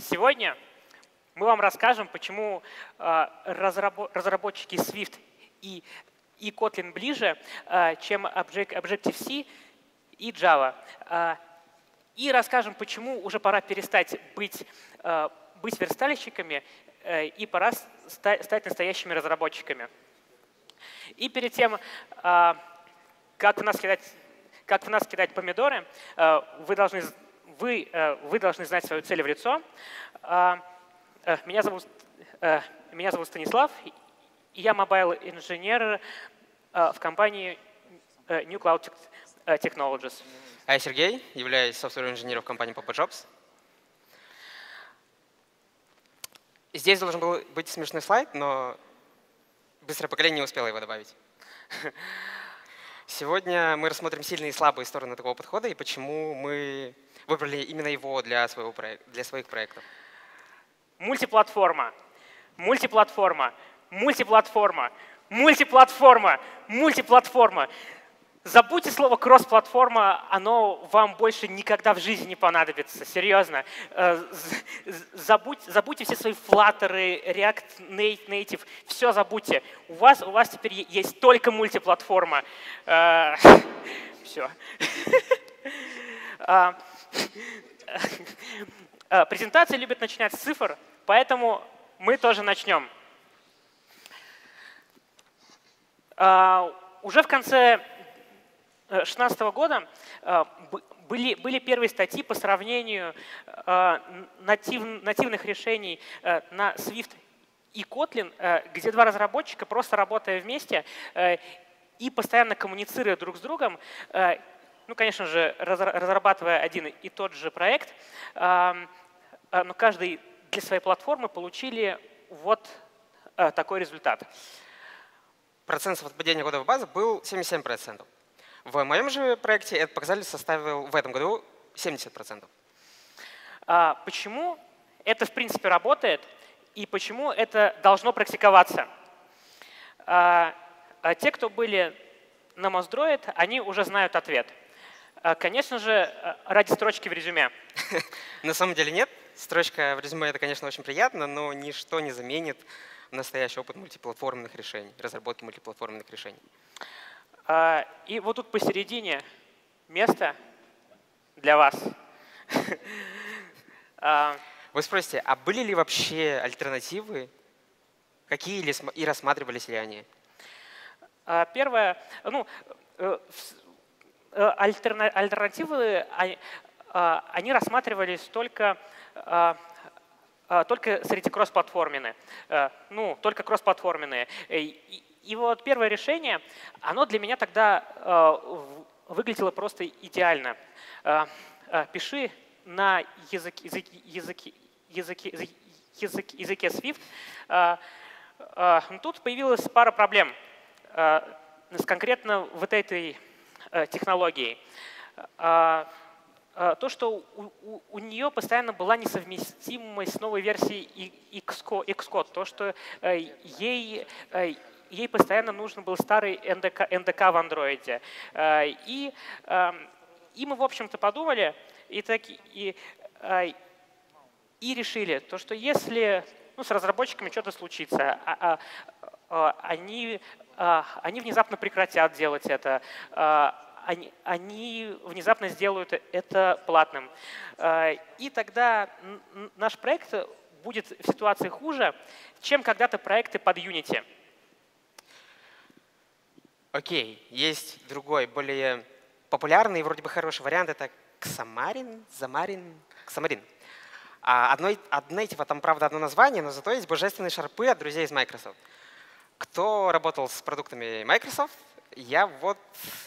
Сегодня мы вам расскажем, почему э, разработчики Swift и, и Kotlin ближе, э, чем Objective-C и Java. Э, и расскажем, почему уже пора перестать быть, быть верстальщиками и пора стать настоящими разработчиками. И перед тем, как в нас кидать, как в нас кидать помидоры, вы должны, вы, вы должны знать свою цель в лицо. Э, меня зовут, э, меня зовут Станислав, я mobile -инженер э, в компании New Cloud Technologies. А я Сергей, являюсь software -инженером в компании Papa Jobs. Здесь должен был быть смешной слайд, но быстрое поколение не успело его добавить. Сегодня мы рассмотрим сильные и слабые стороны такого подхода и почему мы выбрали именно его для, своего, для своих проектов. Мультиплатформа, мультиплатформа, мультиплатформа, мультиплатформа, мультиплатформа. Забудьте слово кросс-платформа, оно вам больше никогда в жизни не понадобится, серьезно. Э, забудь, забудьте все свои флаттеры, React Native, все забудьте. У вас, у вас теперь есть только мультиплатформа. Э, все. А, Э, презентации любят начинать с цифр, поэтому мы тоже начнем. Э, уже в конце 2016 э, года были, были первые статьи по сравнению натив, нативных решений на Swift и Kotlin, где два разработчика, просто работая вместе и постоянно коммуницируя друг с другом, ну, конечно же, разрабатывая один и тот же проект, но каждый для своей платформы получили вот такой результат. Процент совпадения кодовой базы был 77%. В моем же проекте этот показатель составил в этом году 70%. А почему это в принципе работает и почему это должно практиковаться? Те, кто были на Моздроид, они уже знают ответ – а, конечно же, ради строчки в резюме. На самом деле нет. Строчка в резюме — это, конечно, очень приятно, но ничто не заменит настоящий опыт мультиплатформенных решений, разработки мультиплатформенных решений. А, и вот тут посередине место для вас. А, Вы спросите, а были ли вообще альтернативы? Какие и рассматривались ли они? Первое, ну, э, Э, альтернативы, а, они рассматривались только, а, а, только среди кроссплатформенные, э, ну, только кроссплатформенные. И, вот первое решение, оно для меня тогда э, выглядело просто идеально. Пиши на языке, языке, языке, языке, языке, Swift. Тут появилась пара проблем с конкретно вот этой Э, технологией. То, что у, у, у нее постоянно была несовместимость с новой версией Xcode, то, что э, ей, э, ей постоянно нужен был старый NDK, NDK в андроиде. И, и мы, в общем-то, подумали и, так, и, и решили, то, что если ну, с разработчиками что-то случится, а, а, они а, они внезапно прекратят делать это, они, они внезапно сделают это платным. И тогда наш проект будет в ситуации хуже, чем когда-то проекты под Unity. Окей, есть другой, более популярный вроде бы хороший вариант. Это Xamarin, Xamarin, Xamarin. А одно, одно, типа, там, правда, одно название, но зато есть божественные шарпы от друзей из Microsoft. Кто работал с продуктами Microsoft, я вот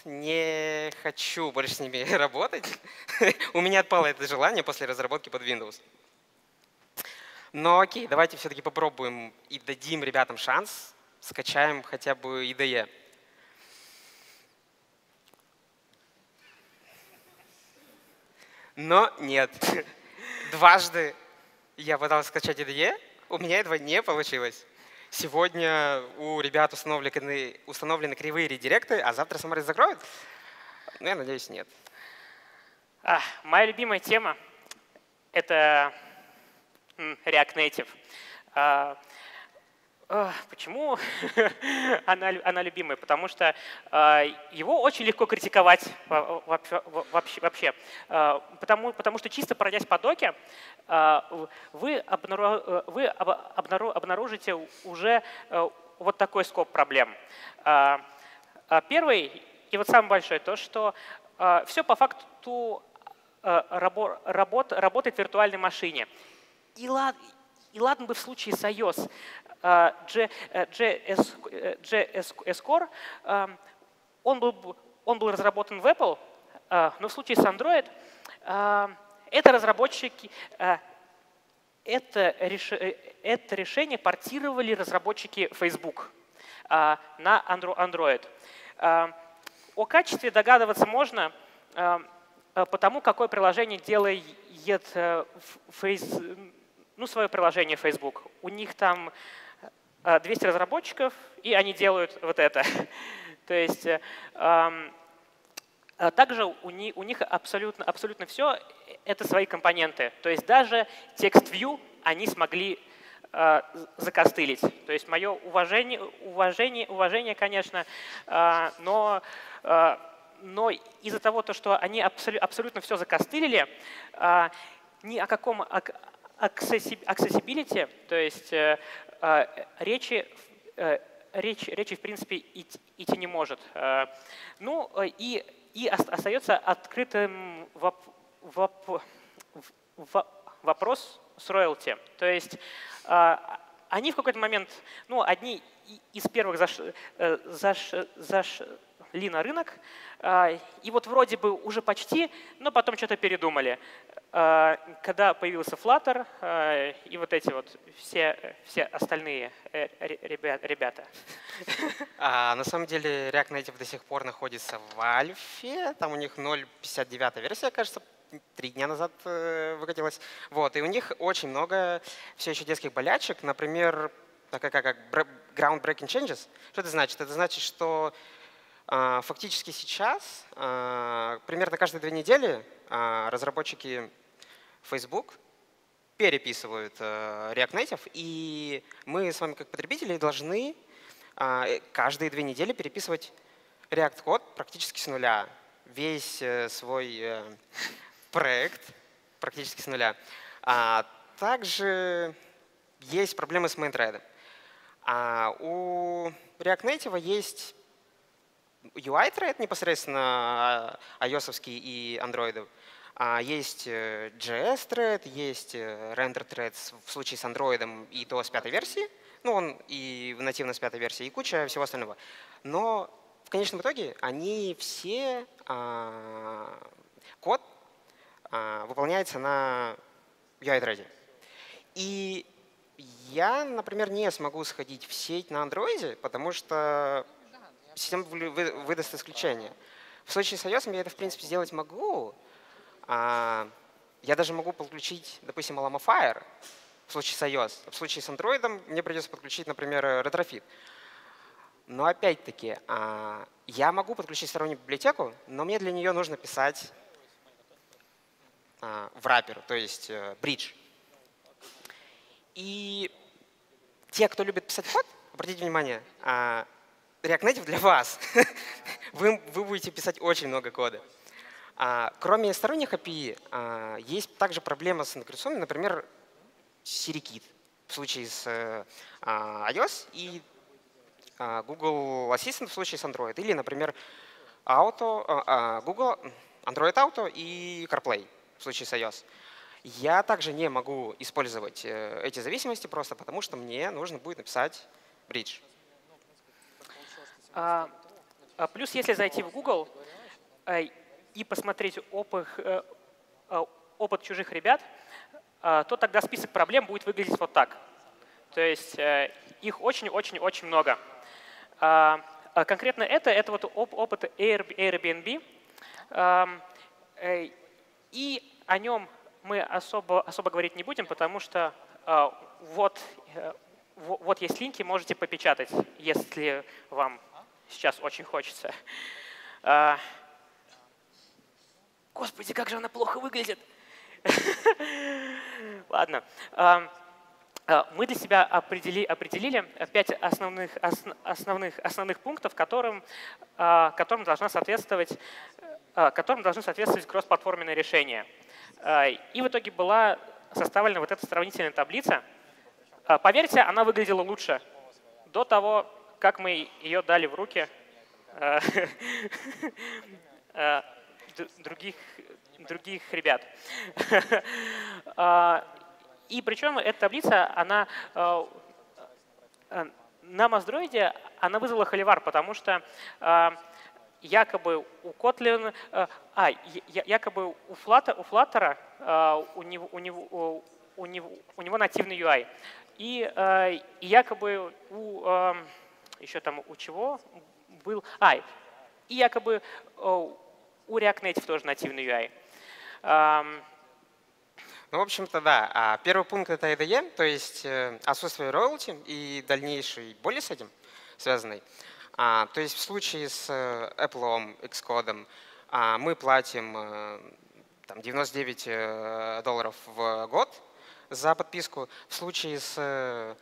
не хочу больше с ними работать. У меня отпало это желание после разработки под Windows. Но окей, давайте все-таки попробуем и дадим ребятам шанс. Скачаем хотя бы IDE. Но нет. Дважды я пытался скачать IDE, у меня этого не получилось. Сегодня у ребят установлены, установлены кривые редиректы, а завтра Самарис закроют? Ну, я надеюсь, нет. А, моя любимая тема — это React Native. Почему она, она любимая? Потому что его очень легко критиковать вообще. вообще. Потому, потому что чисто пройдясь по доке, вы, обнару, вы обнаружите уже вот такой скоп проблем. Первый и вот самое большое, то, что все по факту работ, работает в виртуальной машине. И, лад, и ладно бы в случае с iOS, JS, JS Core, он был, он был разработан в Apple, но в случае с Android это разработчики, это, это решение портировали разработчики Facebook на Android. О качестве догадываться можно потому, какое приложение делает ну, свое приложение Facebook. У них там 200 разработчиков, и они делают вот это. То есть также у них, у них абсолютно, абсолютно все это свои компоненты. То есть даже текст view они смогли э, закостылить. То есть мое уважение, уважение, уважение конечно, э, но, э, но из-за того, то, что они абсолютно, все закостылили, э, ни о каком accessibility, то есть э, э, речи, э, речь, речи в принципе идти, не может. Э, ну и, и остается открытым воп, воп, вопрос с роялти. То есть а, они в какой-то момент, ну, одни из первых заш, э, заш, зашли на рынок, а, и вот вроде бы уже почти, но потом что-то передумали. А, когда появился Flutter и вот эти вот все, все остальные э, ребята. А, на самом деле React Native до сих пор находится в альфе, там у них 0.59 версия, кажется, три дня назад э, выкатилась. Вот, и у них очень много все еще детских болячек. Например, такая как groundbreaking changes. Что это значит? Это значит, что фактически сейчас, э, примерно каждые две недели, э, разработчики Facebook переписывают э, React Native, и мы с вами как потребители должны э, каждые две недели переписывать React код практически с нуля. Весь э, свой проект практически с нуля. А также есть проблемы с main А у React Native есть UI-thread непосредственно а, ios и Android. А есть э, JS-thread, есть э, render-thread в случае с Android и то с пятой версии. Ну, он и нативно с пятой версии, и куча всего остального. Но в конечном итоге они все а, код а, выполняется на UI-thread. И я, например, не смогу сходить в сеть на андроиде, потому что система выдаст исключение. В случае с iOS я это, в принципе, сделать могу. А, я даже могу подключить, допустим, Alamo Fire в случае с iOS. В случае с Android мне придется подключить, например, Retrofit. Но опять-таки, а, я могу подключить стороннюю библиотеку, но мне для нее нужно писать а, в wrapper, то есть. Э, И те, кто любит писать код, обратите внимание, React Native для вас. вы, вы будете писать очень много кода. А, кроме сторонних API, есть также проблема с интеграционной, например, SiriKit в случае с э, iOS и Google Assistant в случае с Android. Или, например, Auto, Google, Android Auto и CarPlay в случае с iOS. Я также не могу использовать э, эти зависимости просто потому, что мне нужно будет написать bridge. А, а плюс, если зайти в Google э, и посмотреть опыт, э, опыт чужих ребят, то тогда список проблем будет выглядеть вот так. То есть их очень-очень-очень много. А, конкретно это, это вот опыт Airbnb. И о нем мы особо, особо говорить не будем, потому что э, вот, э, вот есть линки, можете попечатать, если вам сейчас очень хочется. Э, господи, как же она плохо выглядит. Ладно. Э, мы для себя определи, определили пять основных, основных, основных пунктов, которым, которым, должна соответствовать, которым должны соответствовать кроссплатформенные решения. И в итоге была составлена вот эта сравнительная таблица. Поверьте, она выглядела лучше до того, как мы ее дали в руки других, других ребят. И причем эта таблица, она э, э, на Маздроиде она вызвала холивар, потому что э, якобы у Kotlin, а, якобы у Flutter, у, Flutter, у, него, у, него, у, него, у него нативный UI. И, и якобы у, еще там у чего был, а, и якобы у React Native тоже нативный UI. Ну, в общем-то, да. А первый пункт — это IDE, то есть э, отсутствие роялти и дальнейшей боли с этим связанной. А, то есть в случае с э, Apple, Xcode а, мы платим э, там, 99 долларов в год за подписку. В случае с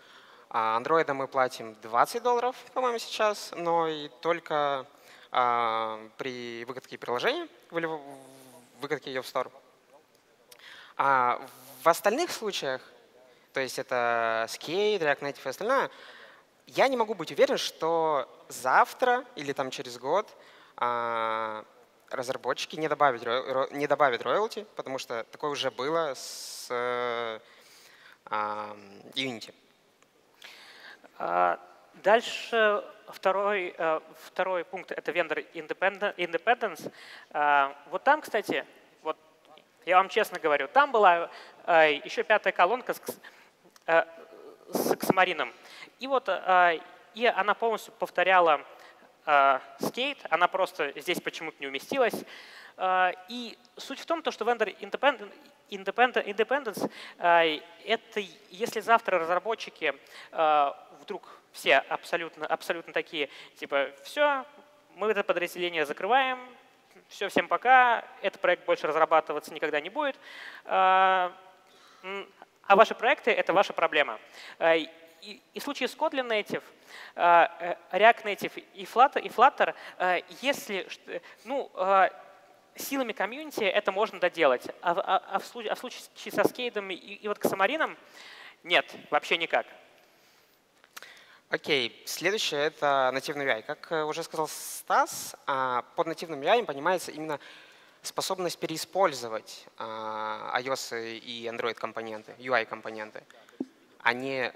а, Android мы платим 20 долларов, по-моему, сейчас, но и только а, при выкатке приложения, выкатке ее в Store. А в остальных случаях, то есть это Skate, React Native и остальное, я не могу быть уверен, что завтра или там через год а, разработчики не добавят, не добавят роялти, потому что такое уже было с а, Unity. А, дальше второй, э, второй пункт — это vendor independence. Вот там, кстати, я вам честно говорю, там была э, еще пятая колонка с, э, с Xamarin. И вот и она полностью повторяла скейт, она просто здесь почему-то не уместилась. И суть в том, что vendor independent, independence — это если завтра разработчики вдруг все абсолютно, абсолютно такие, типа, все, мы это подразделение закрываем, все, всем пока, этот проект больше разрабатываться никогда не будет, а, а ваши проекты — это ваша проблема. А, и, и в случае с Kotlin Native, а, э, React Native и Flutter, и Flutter если ну, силами комьюнити это можно доделать, а, а, а, в, случае, а в случае со скейдом и, и вот Косомарином нет, вообще никак. Окей, следующее — это нативный UI. Как э, уже сказал Стас, а, под нативным UI понимается именно способность переиспользовать а, iOS и Android компоненты, UI компоненты, а не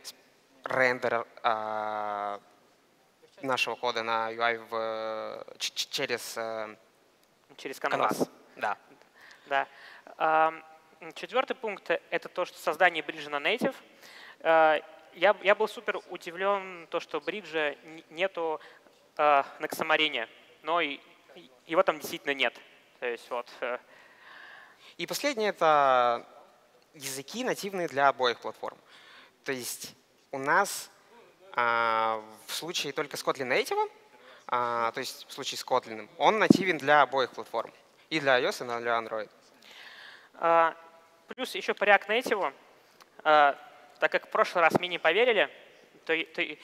рендер а, нашего кода на UI в, через, э, через Canvas. Да. да. Четвертый пункт — это то, что создание бриджа на native я, я был супер удивлен, то, что бриджа нету э, на Ксамарине, но и, его там действительно нет. То есть вот. Э. И последнее — это языки нативные для обоих платформ. То есть у нас а, в случае только с Kotlin Native, а, то есть в случае с Kotlin, он нативен для обоих платформ. И для iOS, и для Android. А, плюс еще по React Native. А, так как в прошлый раз мне не поверили, то, то, э,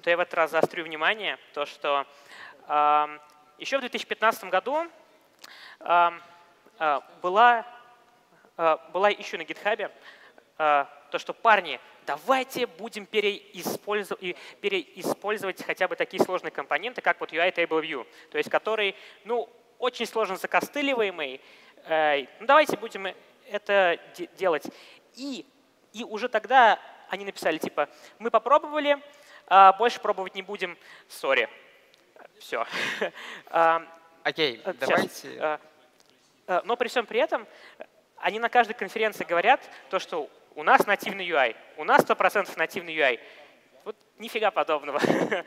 то я в этот раз заострю внимание, то что э, еще в 2015 году э, была, э, была еще на GitHub э, то, что парни, давайте будем переиспользовать, переиспользовать хотя бы такие сложные компоненты, как вот UI Table View, то есть который ну, очень сложно закостыливаемый. Э, ну, давайте будем это делать. И и уже тогда они написали, типа, мы попробовали, а больше пробовать не будем, сори. Все. Окей, okay, давайте. А, а, но при всем при этом они на каждой конференции говорят то, что у нас нативный UI, у нас 100% нативный UI. Вот нифига подобного.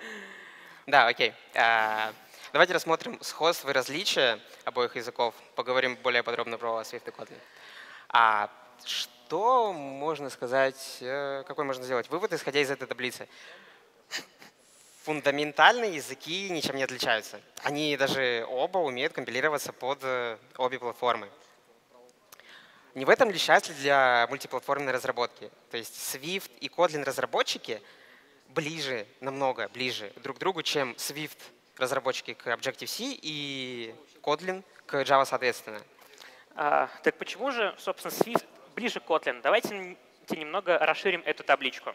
Да, окей. Okay. Давайте рассмотрим сходство и различия обоих языков. Поговорим более подробно про Swift и Kotlin. А что можно сказать, э, какой можно сделать вывод, исходя из этой таблицы? Фундаментальные языки ничем не отличаются. Они даже оба умеют компилироваться под э, обе платформы. не в этом ли счастье для мультиплатформенной разработки? То есть Swift и Kotlin разработчики ближе, намного ближе друг к другу, чем Swift разработчики к Objective-C и Kotlin к Java соответственно. А, так почему же, собственно, Swift ближе к Kotlin? Давайте немного расширим эту табличку.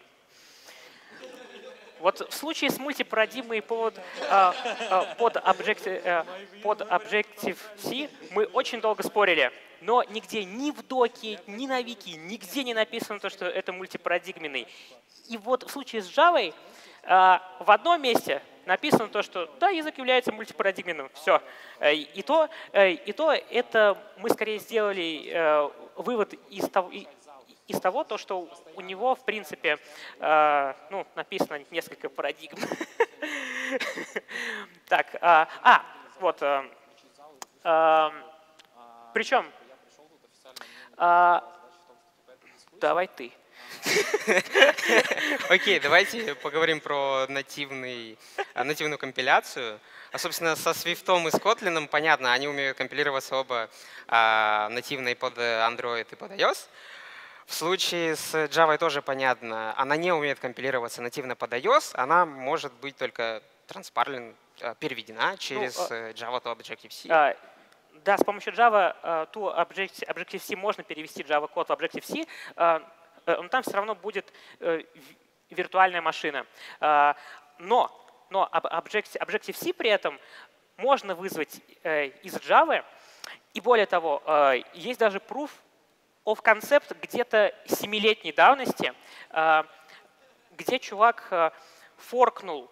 Вот в случае с мультипарадигмой под, а, а, под, Objective, а, под Objective-C мы очень долго спорили, но нигде ни в доке, ни на вики, нигде не написано то, что это мультипарадигменный. И вот в случае с Java а, в одном месте написано то, что да, язык является мультипарадигменным, все. Э, и то, э, и то это мы скорее сделали э, вывод из того, из того, то, что у него, в принципе, э, ну, написано несколько парадигм. Так, а, а вот, э, причем, давай ты. Окей, okay, давайте поговорим про нативный, нативную компиляцию. А, собственно, со Swift и с Kotlin понятно, они умеют компилироваться оба а, нативно и под Android, и под iOS. В случае с Java тоже понятно, она не умеет компилироваться нативно под iOS, она может быть только транспарлен, э, переведена через ну, э, Java to Objective-C. Да, с помощью Java э, Objective-C можно перевести Java код в Objective-C, но там все равно будет виртуальная машина. Но, но Objective-C при этом можно вызвать из Java, и более того, есть даже proof of concept где-то семилетней давности, э, где чувак э, форкнул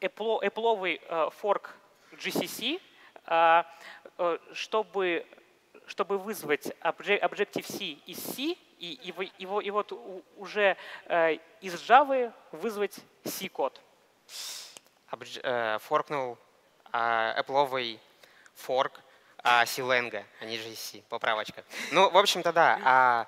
Apple э, форк GCC, чтобы, чтобы вызвать Objective-C из C и, его, его, и вот уже из Java вызвать C-код. Форкнул Apple форк а Силенга, они же C, поправочка. Ну, в общем-то, да. А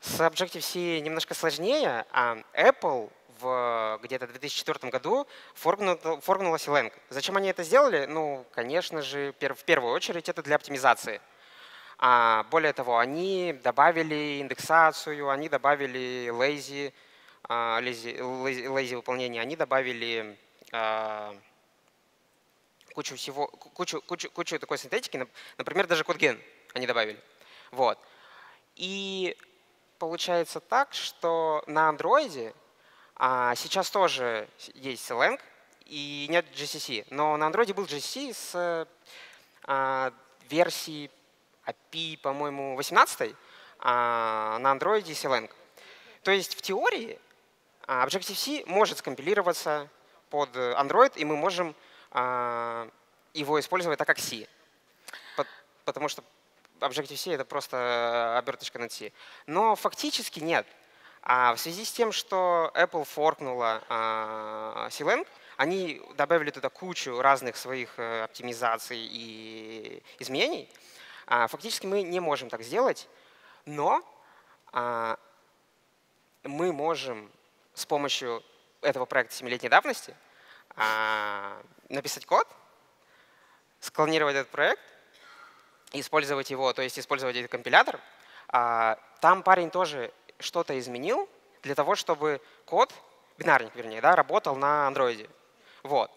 с Objective-C немножко сложнее. А Apple в где-то 2004 году форгнула Silang. Зачем они это сделали? Ну, конечно же, в первую очередь это для оптимизации. А более того, они добавили индексацию, они добавили lazy, lazy, lazy, lazy выполнение, они добавили а, кучу всего, кучу, кучу, кучу такой синтетики, например, даже кодген они добавили. Вот. И получается так, что на андроиде а, сейчас тоже есть Slang и нет GCC, но на андроиде был GCC с а, версии API, по-моему, 18, а на андроиде Slang. То есть в теории а, Objective-C может скомпилироваться под Android, и мы можем а, его использовать так, как C. Потому что Objective-C — это просто оберточка на C. Но фактически нет. А в связи с тем, что Apple форкнула а, они добавили туда кучу разных своих э, оптимизаций и изменений. А, фактически мы не можем так сделать, но мы можем с помощью этого проекта семилетней давности а, написать код, склонировать этот проект, использовать его, то есть использовать этот компилятор. А, там парень тоже что-то изменил для того, чтобы код, бинарник вернее, да, работал на андроиде. Вот.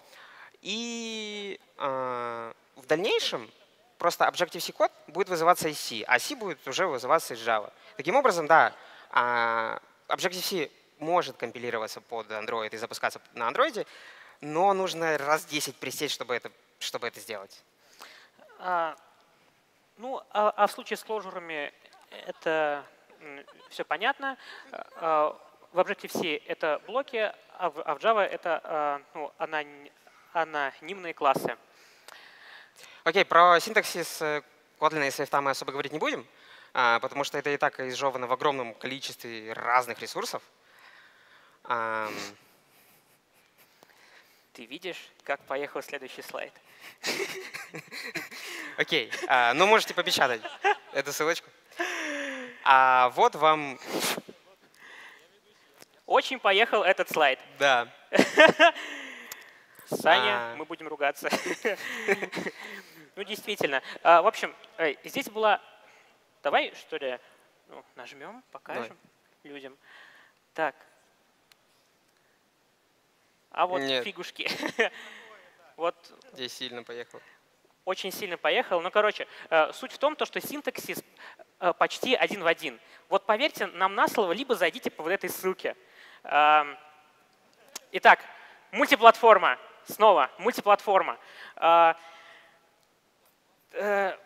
И э, в дальнейшем просто Objective-C код будет вызываться из C, а C будет уже вызываться из Java. Таким образом, да, э, Objective-C может компилироваться под Android и запускаться на Android, но нужно раз 10 присесть, чтобы это, чтобы это сделать. А, ну, а, а в случае с кложурами это все понятно. А, в Objective-C это блоки, а в, а в Java это а, ну, анонимные классы. Окей, okay, про синтаксис э, Kotlin и Swift мы особо говорить не будем, а, потому что это и так изжевано в огромном количестве разных ресурсов. Ты видишь, как поехал следующий слайд? Окей, а, ну можете попечатать эту ссылочку. А вот вам... Очень поехал этот слайд. Да. Саня, а... мы будем ругаться. ну, действительно. А, в общем, здесь была... Давай, что ли, Ну, нажмем, покажем Давай. людям. Так. А вот Нет. фигушки. вот. Здесь сильно поехал. Очень сильно поехал. Ну, короче, э, суть в том, то, что синтаксис почти один в один. Вот поверьте нам на слово, либо зайдите по вот этой ссылке. Эм, итак, мультиплатформа. Снова мультиплатформа. Э,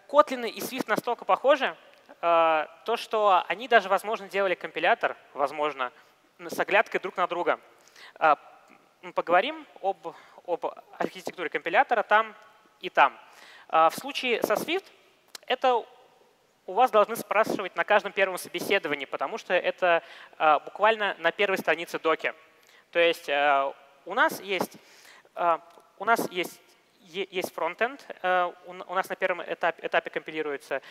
Kotlin и Swift настолько похожи, то, что они даже, возможно, делали компилятор, возможно, с оглядкой друг на друга. Поговорим об, об архитектуре компилятора там и там. В случае со Swift это у вас должны спрашивать на каждом первом собеседовании, потому что это а, буквально на первой странице доки. То есть а, у нас есть, а, у нас есть есть фронтенд, у нас на первом этапе, этапе компилируется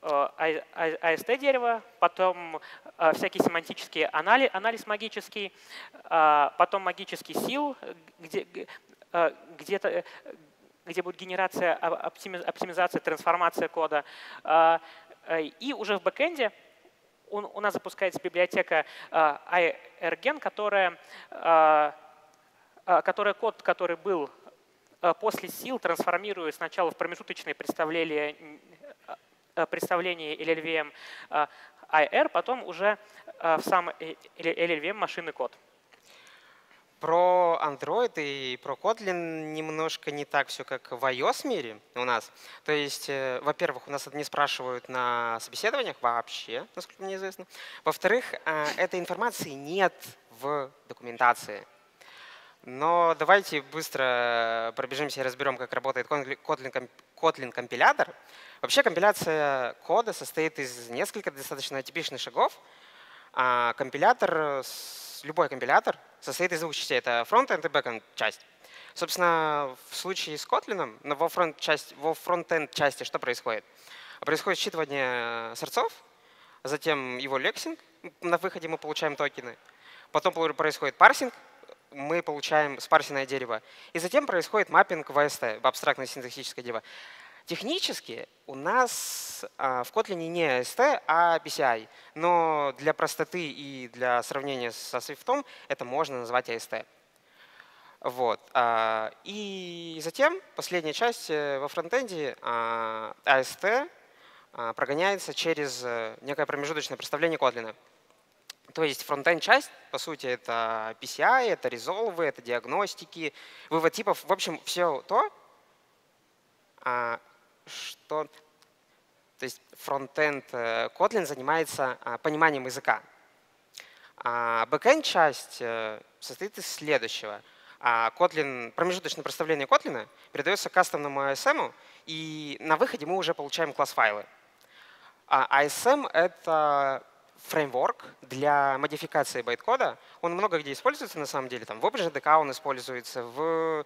AST-дерево, потом всякий семантический анализ, анализ магический, потом магический сил, где, где-то где будет генерация, оптимизация, трансформация кода. Э, и уже в бэкэнде у нас запускается библиотека э, iRgen, которая, э, которая код, который был после сил, трансформирует сначала в промежуточное представление, представление LLVM IR, потом уже в сам LLVM машинный код. Про Android и про Kotlin немножко не так все, как в iOS мире у нас. То есть, э, во-первых, у нас это не спрашивают на собеседованиях вообще, насколько мне известно. Во-вторых, э, этой информации нет в документации. Но давайте быстро пробежимся и разберем, как работает Kotlin, компилятор. Вообще компиляция кода состоит из нескольких достаточно типичных шагов. А компилятор любой компилятор состоит из двух частей. Это фронт-энд и бэк-энд часть. Собственно, в случае с Kotlin во фронт-части во фронт части что происходит? Происходит считывание сорцов, затем его лексинг, на выходе мы получаем токены. Потом происходит парсинг, мы получаем спарсенное дерево. И затем происходит маппинг в AST, синтаксическое дерево. Технически у нас а, в Kotlin не AST, а PSI. Но для простоты и для сравнения со Swift это можно назвать AST. Вот. А, и затем последняя часть э, во фронтенде AST а, прогоняется через э, некое промежуточное представление Kotlin. То есть фронтенд часть, по сути, это PCI, это резолвы, это диагностики, вывод типов. В общем, все то, что то есть фронтенд э, Kotlin занимается а, пониманием языка. А бэкенд часть э, состоит из следующего. А Kotlin, промежуточное представление Kotlin передается кастомному ASM, и на выходе мы уже получаем класс-файлы. А ASM — это фреймворк для модификации байткода. Он много где используется на самом деле. Там в OpenJDK он используется, в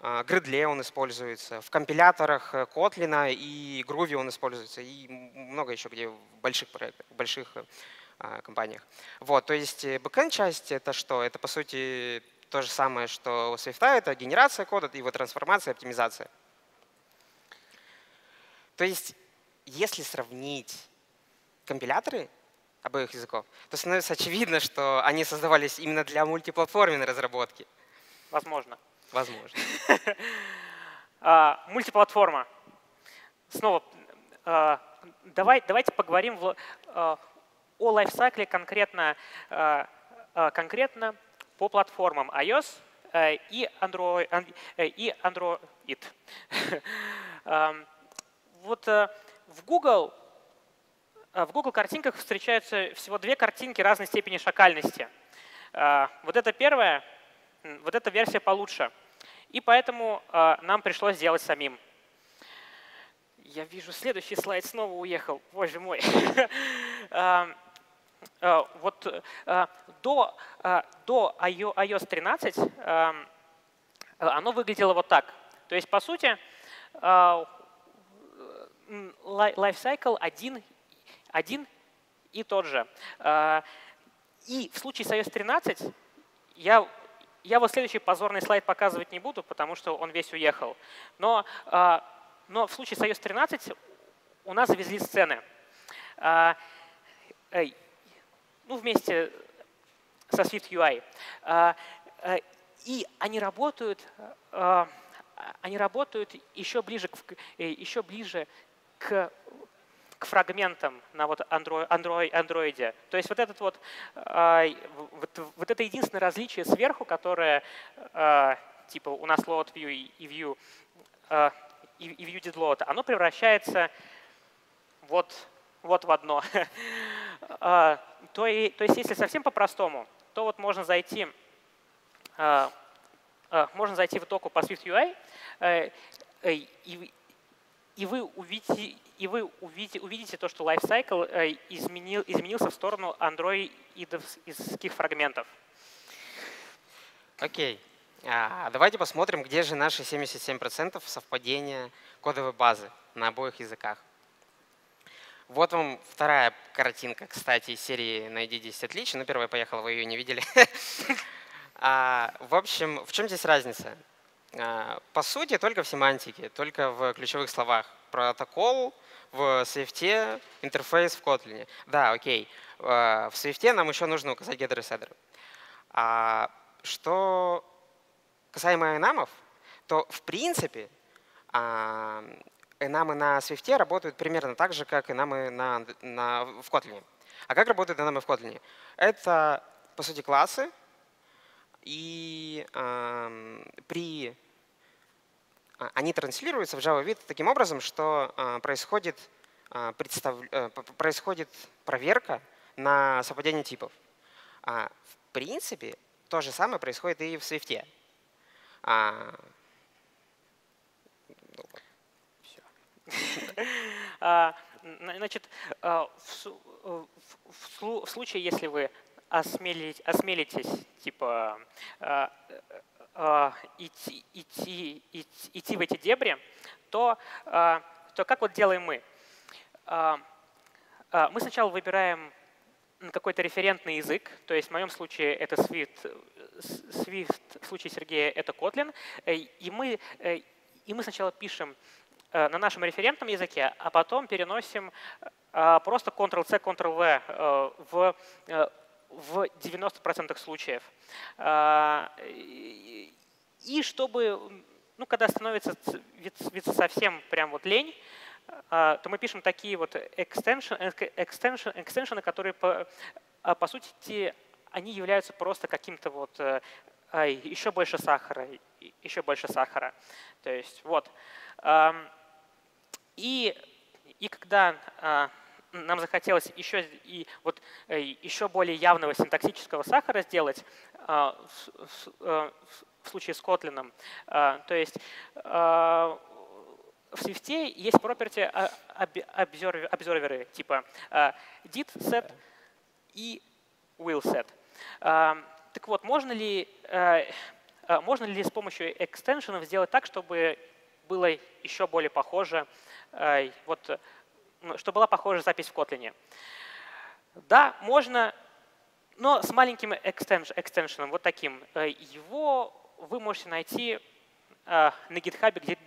Gradle он используется, в компиляторах э, Kotlin и Groovy он используется, и много еще где в больших проектах, в больших а, компаниях. Вот, то есть э, backend часть это что? Это по сути то же самое, что у Swift, это генерация кода, его трансформация, оптимизация. То есть если сравнить компиляторы обоих языков, то становится очевидно, что они создавались именно для мультиплатформенной разработки. Возможно. Возможно. А, мультиплатформа. Снова, а, давай, давайте поговорим а, о лайфсайкле конкретно, конкретно по платформам iOS и Android. И Android. Вот в Google в Google картинках встречаются всего две картинки разной степени шакальности. Вот это первая вот эта версия получше. И поэтому э, нам пришлось сделать самим. Я вижу, следующий слайд снова уехал. Боже мой. А, а, вот до, до iOS 13 оно выглядело вот так. То есть, по сути, lifecycle один, один и тот же. И в случае iOS 13 я я вот следующий позорный слайд показывать не буду, потому что он весь уехал. Но, а, но в случае с iOS 13 у нас завезли сцены. А, ну, вместе со Swift UI. И они работают, они работают еще ближе, к, еще ближе к к фрагментам на вот Android. То есть вот, этот вот, э, вот, вот это единственное различие сверху, которое э, типа у нас load view и view, э, и, view did load, оно превращается вот, вот в одно. то, и, то есть если совсем по-простому, то вот можно зайти, можно зайти в току по Swift UI и, и вы увидите, и вы увидите, увидите то, что lifecycle э, изменил, изменился в сторону андроидовских фрагментов. Окей. Okay. А, давайте посмотрим, где же наши 77% совпадения кодовой базы на обоих языках. Вот вам вторая картинка, кстати, из серии «Найди 10 отличий». Ну, первая поехала, вы ее не видели. а, в общем, в чем здесь разница? А, по сути, только в семантике, только в ключевых словах. Протокол в Swift, интерфейс в Kotlin. Да, окей. А, в Swift нам еще нужно указать getter и setter. А что касаемо энамов, то в принципе энамы на Swift работают примерно так же, как энамы на, на, в Kotlin. А как работают энамы в Kotlin? Это, по сути, классы, и э, при они транслируются в Java вид таким образом, что э, происходит, представ... э, происходит проверка на совпадение типов. А, в принципе, то же самое происходит и в Swift. А, а, значит, в, случае, если вы осмелитесь типа э, идти, идти, идти, идти в эти дебри, то, э, то как вот делаем мы? Мы сначала выбираем какой-то референтный язык, то есть в моем случае это Swift, Swift в случае Сергея это Kotlin, и мы, и мы сначала пишем на нашем референтном языке, а потом переносим просто Ctrl-C, Ctrl-V в в 90% случаев. А, и чтобы, ну, когда становится совсем прям вот лень, а, то мы пишем такие вот extension, extension, extension которые по, а, по сути они являются просто каким-то вот еще больше сахара, еще больше сахара. То есть вот. И, и когда нам захотелось еще, и вот, э, еще более явного синтаксического сахара сделать а, э, в случае с Kotlin. А, то есть а, в Swift есть property обзорверы типа did set и will set. Так вот, можно ли, э, можно ли с помощью экстеншенов сделать так, чтобы было еще более похоже вот чтобы была похожая запись в Kotlin. Да, можно, но с маленьким экстеншеном, вот таким. Э, его вы можете найти э, на GitHub где,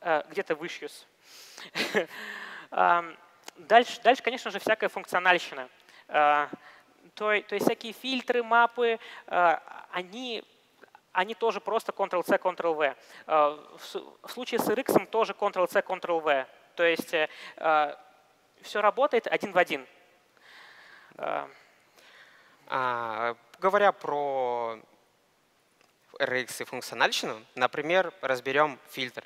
э, где-то в issues. Дальше, дальше, конечно же, всякая функциональщина. То, то есть всякие фильтры, мапы, они, они тоже просто Ctrl-C, Ctrl-V. В случае с RX тоже Ctrl-C, Ctrl-V. То есть э, э, все работает один в один. Э, а, говоря про RX и функциональщину, например, разберем фильтр.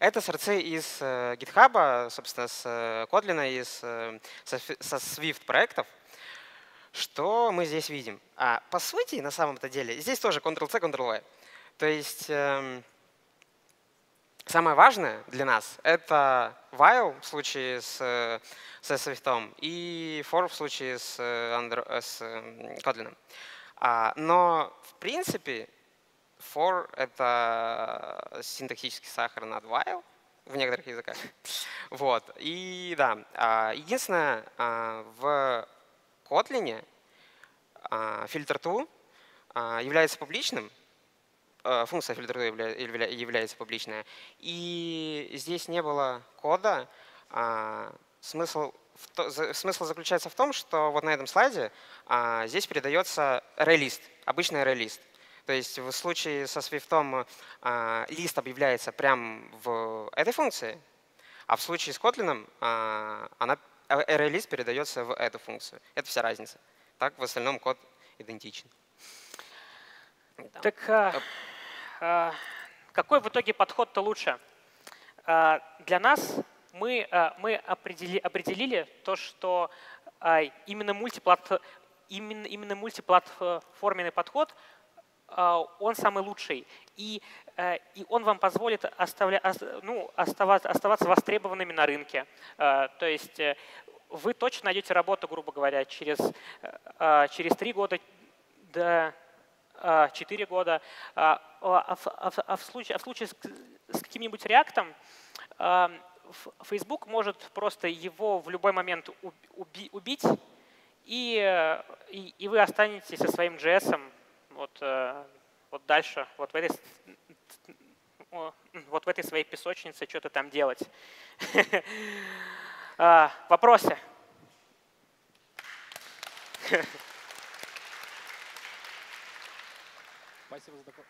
Это сорцы из э, GitHub, собственно, с э, Kotlin, из, со, со Swift проектов. Что мы здесь видим? А, по сути, на самом-то деле, здесь тоже Ctrl-C, Ctrl-V. То есть э, Самое важное для нас — это while в случае с, с Swift и for в случае с, Andro, с Kotlin. А, но в принципе for — это синтаксический сахар над while в некоторых языках. Вот. И да, а, единственное, а, в Kotlin фильтр to является публичным, Э, функция фильтра является публичная. И здесь не было кода. А смысл смысл заключается в том, что вот на этом слайде а, здесь передается array-лист, обычный array-лист. То есть в случае со Swift а, лист объявляется прямо в этой функции, а в случае с Kotlin а, она, array-лист передается в эту функцию. Это вся разница. Так в остальном код идентичен. Так а, какой в итоге подход-то лучше? А, для нас мы, а, мы определи, определили то, что а, именно, мультиплат, именно, именно мультиплатформенный подход он самый лучший. И, и он вам позволит оставля, ну, оставаться, оставаться востребованными на рынке. То есть э, вы точно найдете работу, грубо говоря, через, через три года до 4 года. А, а, а, а в случае, а в случае с, каким-нибудь реактом Facebook может просто его в любой момент уби убить, и, и, и вы останетесь со своим JS вот, э, вот дальше, вот в этой, вот в этой своей песочнице что-то там делать. Вопросы? Спасибо за доклад.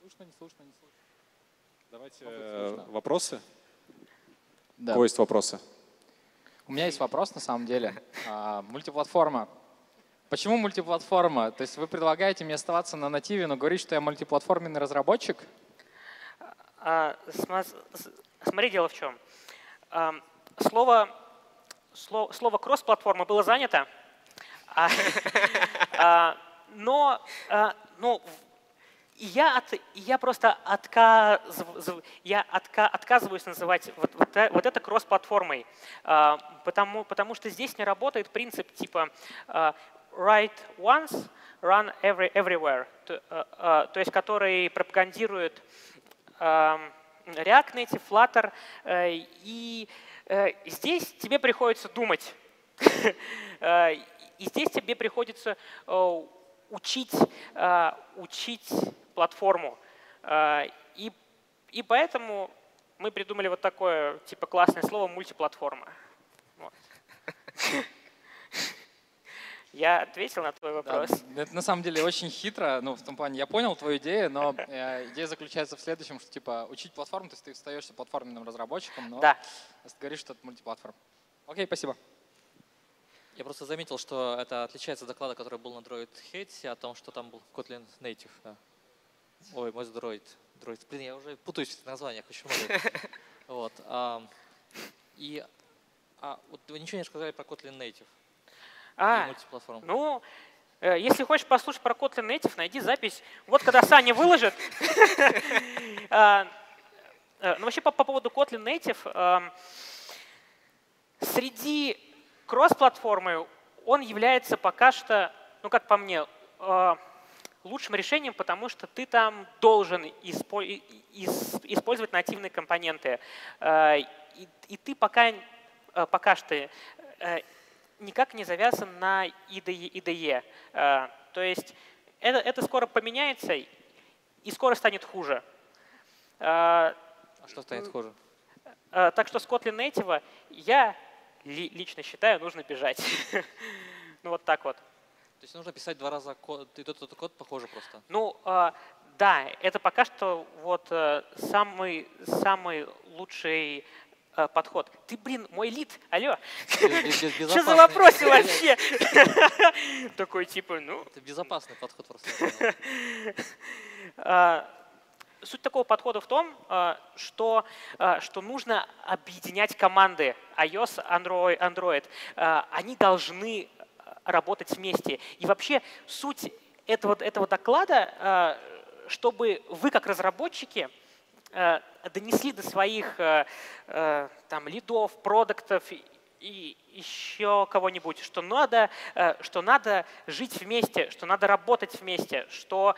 Слышно, не слышно, не слышно. Давайте э, вопросы. Да. У кого есть вопросы? У меня есть вопрос на самом деле. А, мультиплатформа. Почему мультиплатформа? То есть вы предлагаете мне оставаться на нативе, но говорить, что я мультиплатформенный разработчик? А, смотри, дело в чем. А, слово, слово, слово кросс-платформа было занято, а, а, но, а, но и я, от, я просто отказ, я отка, отказываюсь называть вот, вот, э, вот это кросс-платформой, а, потому, потому что здесь не работает принцип типа а, write once, run every, everywhere, то, а, то есть который пропагандирует React Native, Flutter, э, и э, здесь тебе приходится думать. И здесь тебе приходится учить, учить платформу. А, и, и поэтому мы придумали вот такое типа классное слово мультиплатформа. Вот. Я ответил на твой вопрос. Да, это на самом деле очень хитро, ну, в том плане, я понял твою идею, но э, идея заключается в следующем, что типа учить платформу, то есть ты остаешься платформенным разработчиком, но да. говоришь, что это мультиплатформ. Окей, спасибо. Я просто заметил, что это отличается от доклада, который был на Droid Hate, о том, что там был Kotlin Native. Да. Ой, мой дроид. Дроид. Блин, я уже путаюсь в названиях очень много. Вот. И а, вот вы ничего не сказали про Kotlin Native а, Ну, э, если хочешь послушать про Kotlin Native, найди запись. Вот когда Саня выложит. А, э, ну, вообще по, по поводу Kotlin Native, среди кросс-платформы он является пока что, ну как по мне, а, лучшим решением, потому что ты там должен использовать нативные компоненты. Э, и ты пока, э, пока что э, никак не завязан на IDE. То есть это, это скоро поменяется и скоро станет хуже. А что станет хуже? Так что с Kotlin Native я лично считаю, нужно бежать. ну вот так вот. То есть нужно писать два раза код, и тот, тот код похоже просто? Ну, э, да, это пока что вот э, самый, самый лучший э, подход. Ты, блин, мой лид, алло. Что за вопросы вообще? Такой типа, ну... Это безопасный подход просто. А, суть такого подхода в том, а, что, а, что нужно объединять команды iOS, Android. Android. Они должны работать вместе. И вообще суть этого, этого доклада, а, чтобы вы как разработчики а, донесли до своих а, там, лидов, продуктов и еще кого-нибудь, что надо, что надо жить вместе, что надо работать вместе, что,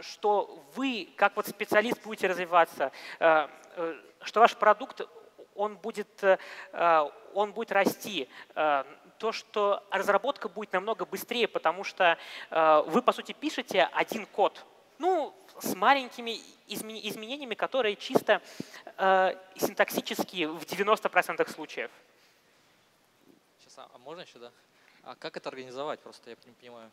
что вы, как вот специалист, будете развиваться, что ваш продукт он будет, он будет расти, то, что разработка будет намного быстрее, потому что э, вы, по сути, пишете один код, ну, с маленькими изменениями, которые чисто э, синтаксические в 90% случаев. А можно еще, да? А как это организовать? Просто я не понимаю.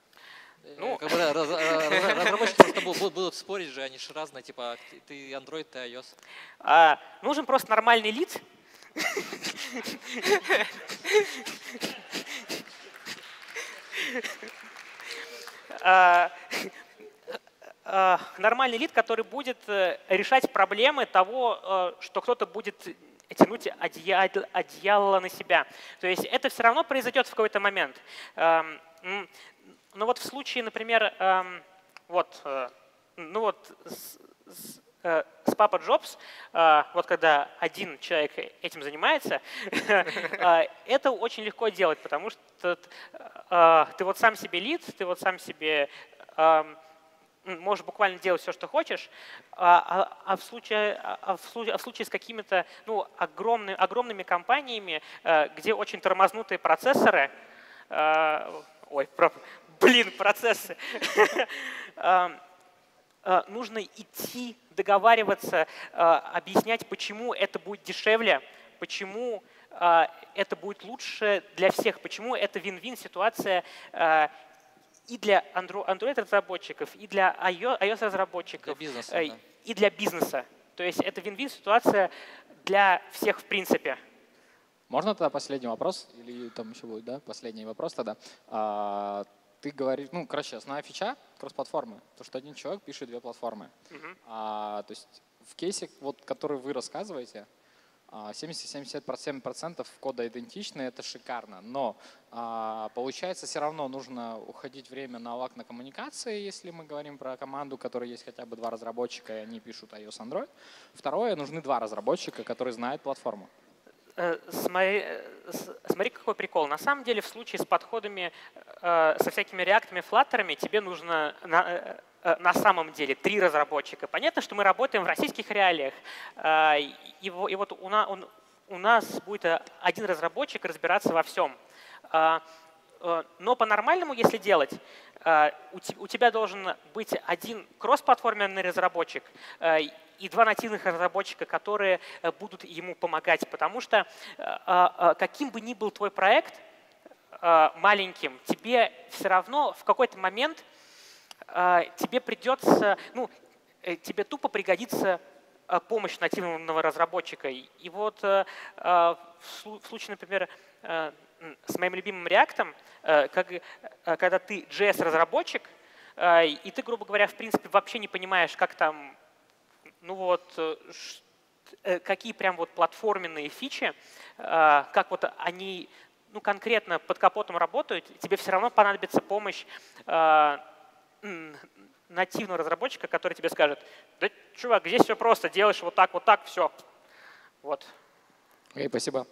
Э, ну, как бы, раз, раз, разработчики просто будут, будут спорить же, они же разные, типа ты Android, ты iOS. А, нужен просто нормальный лид. А, а, нормальный лид, который будет э, решать проблемы того, э, что кто-то будет тянуть одеяло, одеяло на себя. То есть это все равно произойдет в какой-то момент. Эм, ну вот в случае, например, эм, вот, э, ну вот с, с, с Папа Джобс, вот когда один человек этим занимается, это очень легко делать, потому что ты вот сам себе лид, ты вот сам себе эм, можешь буквально делать все, что хочешь, а, а, а, в, случае, а, в, случае, а в случае с какими-то ну, огромными, огромными компаниями, где очень тормознутые процессоры, ой, блин, процессы. Нужно идти, договариваться, объяснять, почему это будет дешевле, почему это будет лучше для всех, почему это вин-вин ситуация и для Android-разработчиков, и для iOS-разработчиков, э, да. и для бизнеса. То есть это вин-вин ситуация для всех в принципе. Можно тогда последний вопрос? Или там еще будет, да? Последний вопрос тогда. А, ты говоришь, ну, короче, основная фича кросс-платформы, то, что один человек пишет две платформы. Uh-huh. А, то есть в кейсе, вот, который вы рассказываете, 70-77% кода идентичны, это шикарно. Но а, получается все равно нужно уходить время на лак на коммуникации, если мы говорим про команду, у которой есть хотя бы два разработчика, и они пишут iOS, Android. Второе, нужны два разработчика, которые знают платформу. Э, смотри, э, смотри, какой прикол. На самом деле, в случае с подходами, э, со всякими реактами, флаттерами, тебе нужно на, на самом деле три разработчика. Понятно, что мы работаем в российских реалиях. И, и вот у нас, будет один разработчик разбираться во всем. Но по-нормальному, если делать, у тебя должен быть один кроссплатформенный разработчик и два нативных разработчика, которые э, будут ему помогать. Потому что э, каким бы ни был твой проект э, маленьким, тебе все равно в какой-то момент тебе придется, ну, тебе тупо пригодится помощь нативного разработчика. И вот в случае, например, с моим любимым React, когда ты JS-разработчик, и ты, грубо говоря, в принципе, вообще не понимаешь, как там ну вот, э, э, какие прям вот платформенные фичи, э, как вот они ну, конкретно под капотом работают, тебе все равно понадобится помощь нативного разработчика, который тебе скажет, да, чувак, здесь все просто, делаешь вот так, вот так, все. Вот. Окей, okay, спасибо.